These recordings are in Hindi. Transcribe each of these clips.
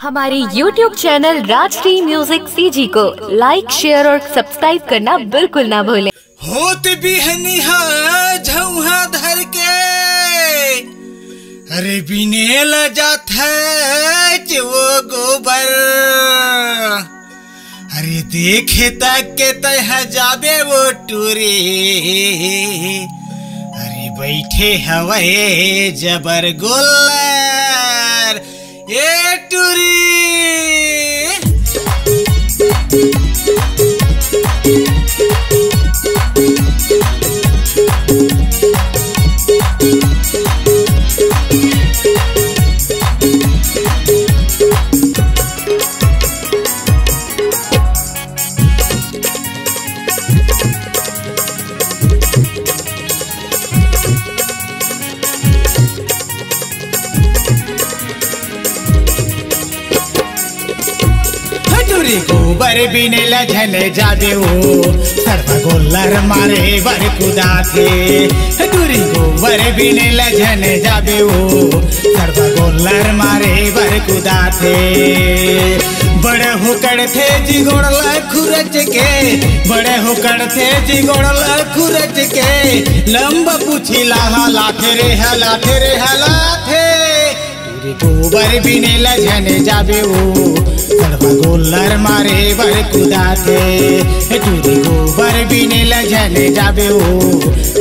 हमारे YouTube channel Rajshri music CG को लाइक शेयर और सब्सक्राइब करना बिल्कुल ना भूलें। होत बिहनिहा झौहा धर के, अरे बिने है वो गोबर। अरे देखे तक के तह जाबे वो टूरे। अरे बैठे हवे जबर गोल्लर ये हटूरी गोबर बिने लझने सर्व गोल्लर मारे बर कुदा थे। हटूरी गोबर बिने लझने सर्व गोल्लर मारे बर कुदा थे। बड़े हुकड़ थे जिगोड़ल खुरच के। बड़े हुकड़ थे जिगोड़ल खुरच के। लंब पूछी लाहा लाथे रे हलाथे रे हलाथे टूरी गोबर बिने लझने जाबे गोल्लर मारे बर कुदा जुदी टूरी गोबर बिने लजने जाबे हो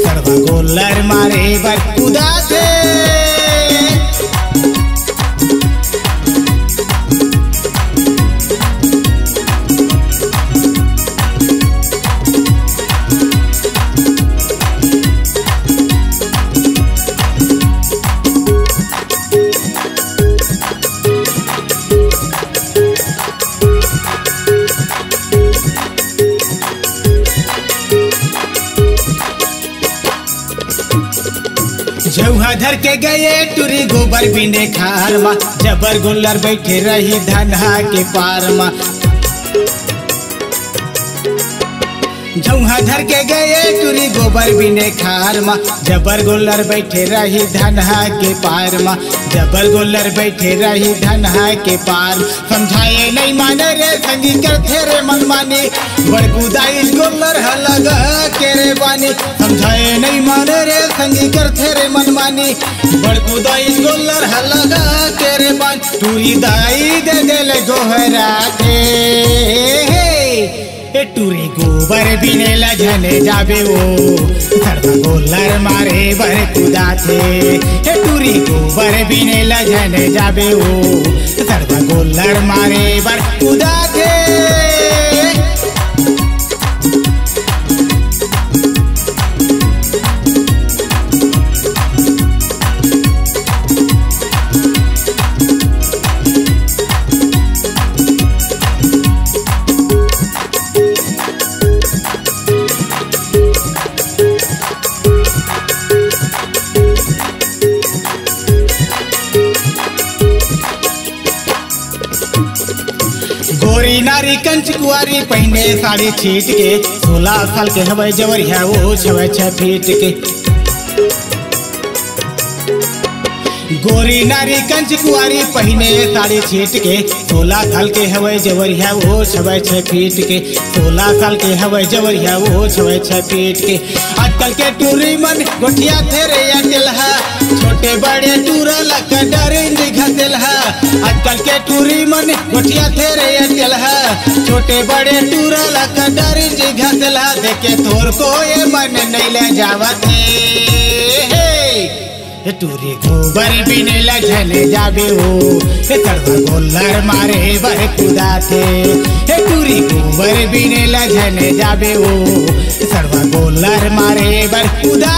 सर्व गोलर मारे बर कुदा जौहा धर के गए टूरी गोबर बिने खार मा जबर गुल्लर बैठे रही धनहा के पार मा जौहा धर के गए टूरी गोबर बिने खार मा जबर गोल्लर बैठे रही धनहा के पार मा जबर गोल्लर बैठे रही धनहा के पार समझाए नहीं माने रे, संगी करते रे मनमानी। बड़कुदाई गोल्लर हलग के रे बानी। समझाए नहीं माने रे, संगी करते रे मनमानी। बड़कुदाई गोल्लर हलग के रे बानी। टूरी दाई दे देले गोहरा थे ए टूरी गोबर बिने लझने जाबे ओ सर्व गोलर मारे बर कुदा थे। ए टूरी गोबर बिने लझने जाबे ओ सरदा गोलर मारे बर कुदा थे। गोरी नारी कंच कुआरी पहने साड़ी छीट के सोलह साल के हवे जवरिया वो छवे छह फीट के गोरी नारी कंच कुआरी पहने साड़ी छीट के सोलह साल के हवे जवरिया वो छवे छह फीट के सोलह साल के हवे जवरिया वो छवे छह फीट के आजकल के टूरी मन, गोठिया थे रे छोटे बड़े टूरल डरेंज घसेलहा आजकल के टूरी मन गोठिया थे रे अटलहा छोटे बड़े टूरल डरेंज घसेलहा देखे तोर को ये मन नहीं ले जावते हे टूरी गोबर बिने लझने जाबे हो हे सर्व गोल्लर मारे बर कुदा थे। हे टूरी गोबर भी बिने लझने जाबे हो सर्व गोल्लर मारे बर कुदा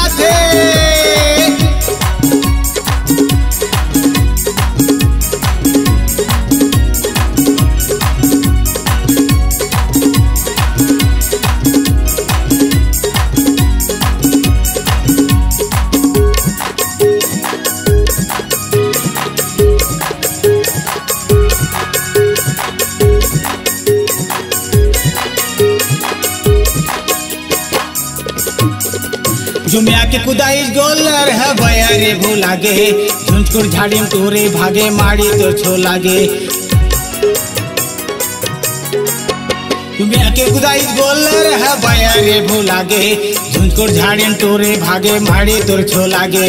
थे जुमिया के कुदाई गोलर है, बयारे भूलागे। झुंझकुर झाड़ी तोरे भागे मारी तो छो लागे आके गुदाई गोलर है, बयारे भूलागे। झुंझकुर झाड़िम टूरे भागे, माड़े तोर छोलागे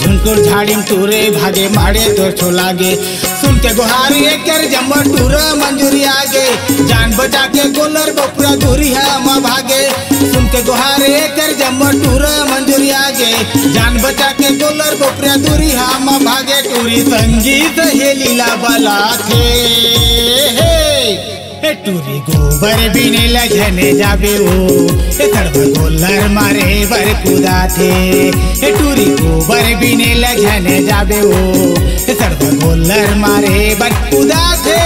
झुंझकुर झाड़िम टूरे भागे, माड़े तोर छोलागे सुन के गुहारी कर जम्मा टूरा मंजूरी आगे। जान बचा के गोलर बपुरा दूरी है हम भागे। सुन के गुहारे कर जम्मा टूरा मंजूरी आगे। जान बचा के गोलर बपुरा दूरी है हम भागे। टूरी संगीत हे लीला बला थे। टूरी गोबर बिने लजने जाबे ओ। ए तड़ब गोलर मारे बर कुदा थे। ए टूरी गोबर बिने लजने जाबे ओ। ए तड़ब गोलर मारे बर कुदा थे।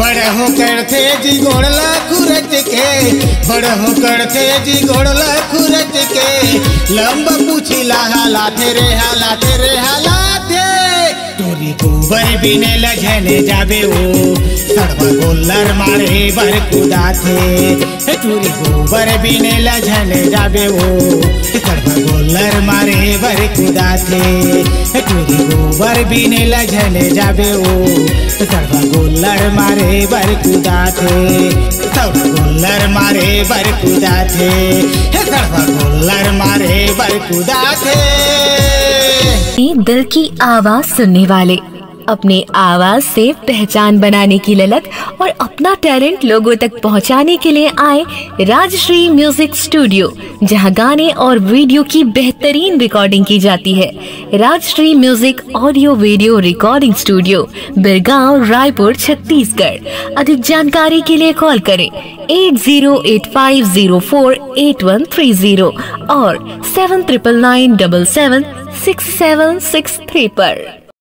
बड़ हो करते जी गोड़ला खुरच के। बड़ हो करते जी गोड़ला खुरच के। लंब पूछी लाहा लाथे रे हाला रे हाला गोबर बिने लजने जाबे ओ। सड़वा गोलर मारे बर कुदा थे टूरी गोबर बिने लजने जाबे ओ। सड़वा गोलर मारे बर कुदा थे टूरी गोबर बिने लजने जाबे ओ। सड़वा गोलर मारे बर कुदा थे। सड़वा गोलर मारे बर कुदा थे सड़वा गोलर मारे बर कुदा थे दिल की आवाज़ सुनने वाले। अपने आवाज़ से पहचान बनाने की ललक और अपना टैलेंट लोगों तक पहुँचाने के लिए आए राजश्री म्यूज़िक स्टूडियो, जहाँ गाने और वीडियो की बेहतरीन रिकॉर्डिंग की जाती है। Rajshri music audio video recording studio Birgaon, Raipur, Chhattisgarh. अधिक जानकारी के लिए कॉल करें at zero eight five zero four eight one three zero और seven triple nine double seven six seven six three पर।